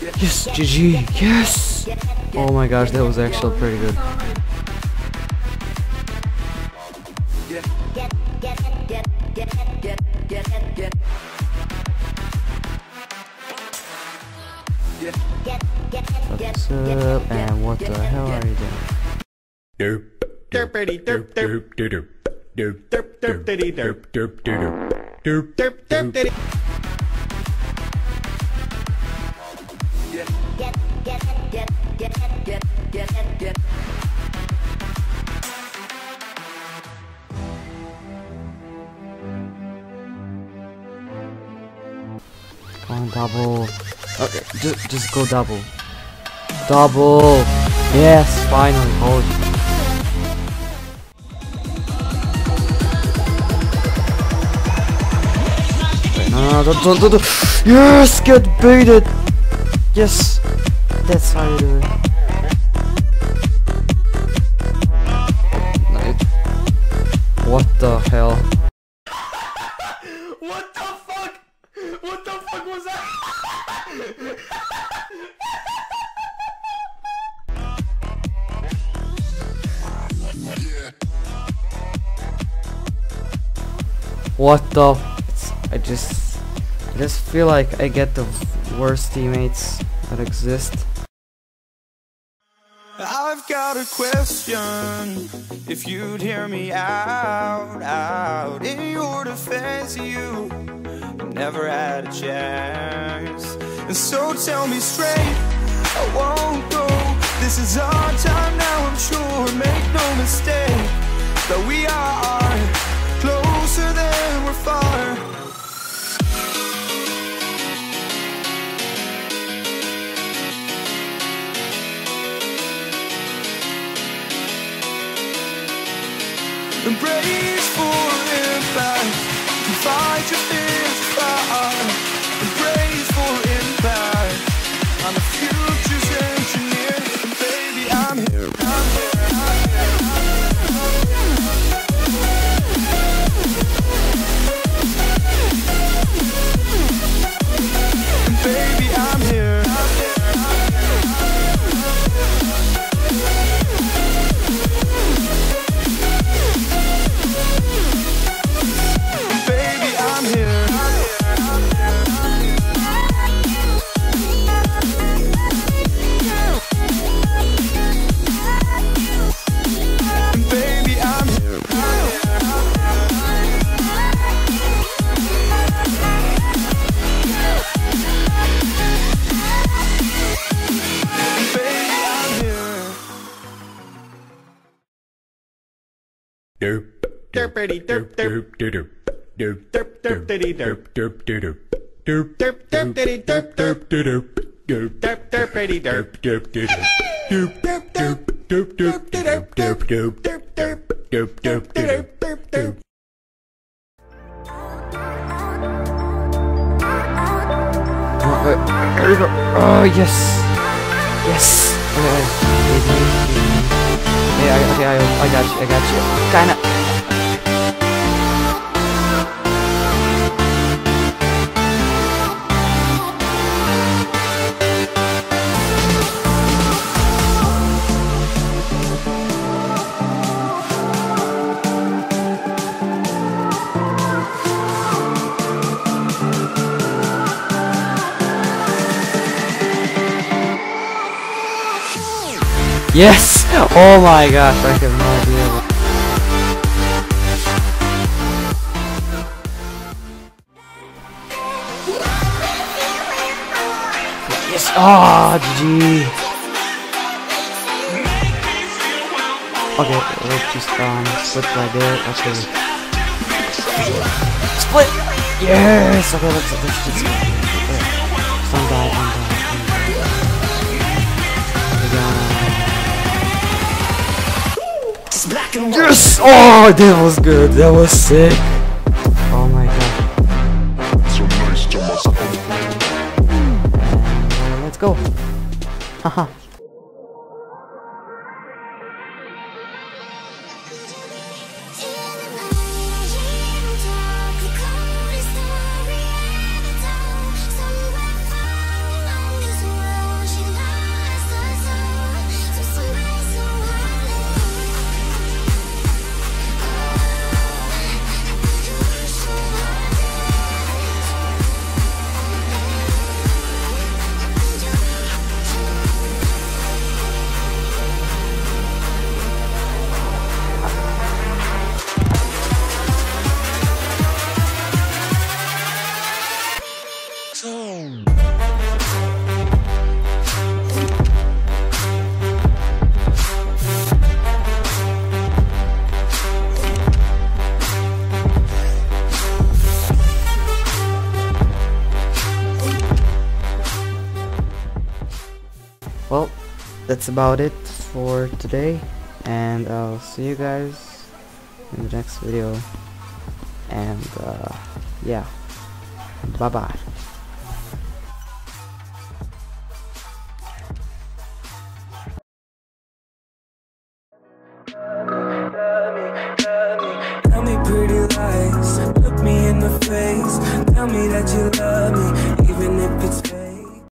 Yes, GG. Yes. Oh my gosh, that was actually pretty good. What's up? And what the hell are you doing? Derp. Derpity derp derp derp derp derp derp diddy derp derp derp derp derp derp diddy. Come double. Okay, just, just go double. Double. Yes, finally. Holy. Wait, no, no, don't, don't, don't, don't. Yes, get baited. Yes, that's how you do it. No, What the hell? What the fuck? What the fuck was that? What the? It's, I just, I just feel like I get the worst teammates that exist. Got a question. If you'd hear me out, out in your defense, you never had a chance. And so tell me straight, I won't go. This is our time now, I'm sure. Make no mistake that we are Embrace for impact. Fight your fears fire. Derp Derpity derp derp derp derp derp derp derp diddy derp derp derp derp derp derp diddy derp derp derp derp derp derpity derp derp derp derp derp derp derp derp derp derp derp derp derp derp derp derp derp derp derp. Oh, uh, here we go. Oh, yes. Yes. ya yok. Agacı, agacı yok. Kayna... Yes! Oh my gosh, I have no idea. Yes! Ah, GG! Okay, let's just um split right there. Okay. Split! Yes! Okay, let's let's just okay. Some guy Yes! Oh, that was good. That was sick. Oh my god. And, uh, let's go. Haha. That's about it for today and I'll see you guys in the next video. And uh, yeah. Bye bye Tell me that you love